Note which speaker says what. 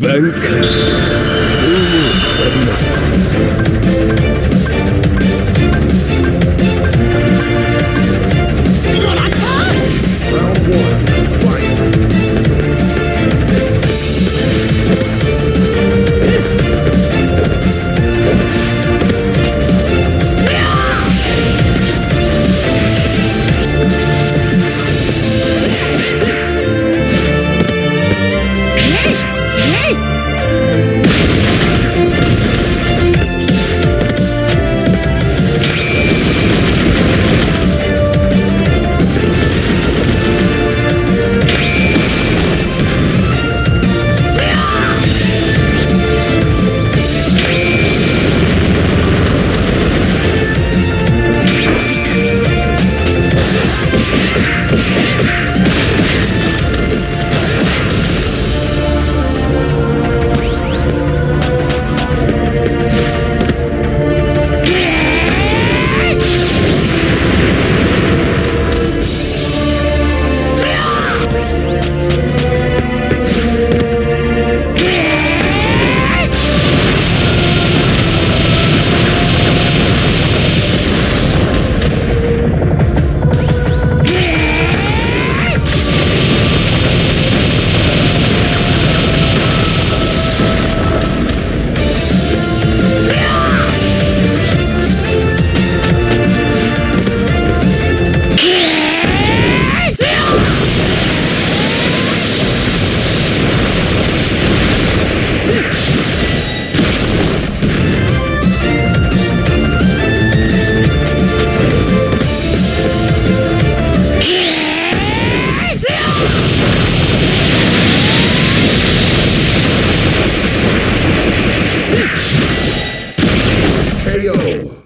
Speaker 1: 挽回そうザ
Speaker 2: Radio.